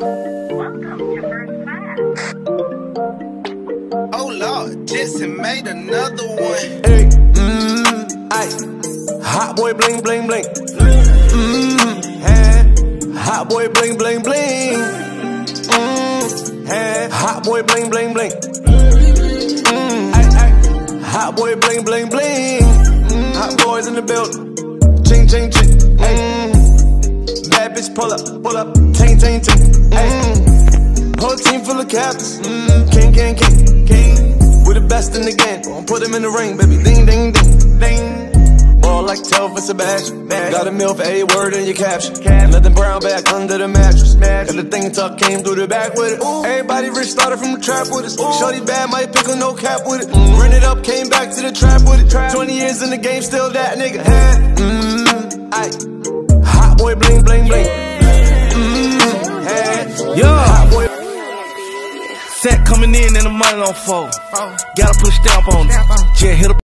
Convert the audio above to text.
Welcome to first class. Oh Lord, Jetson made another one. Hey, mmm, aye. Hot boy bling bling bling. Mmm, hey. Hot boy bling bling bling. Mmm, hey. Hot boy bling bling bling. Mmm, aye, aye. Hot boy bling bling bling. Mm, hot boys in the building. Ching ching ching. Pull up, pull up. Ting ting ting. Whole team full of captains. Mmm, king king king king. We're the best in the game. Gonna put them in the ring, baby. Ding, ding, ding, ding. Ball like Telvin Sebastian. Got a meal for a word in your caption. Nothing brown back under the mattress. Got the thing tuck came through the back with it. Everybody rich started from the trap with us. Shorty bad, might pick no cap with it. Run it up, came back to the trap with it. 20 years in the game, still that nigga. Mmm, aye. Hot boy bling, bling, bling. Set coming in and the money on fold. Gotta put a stamp on it. Just hit a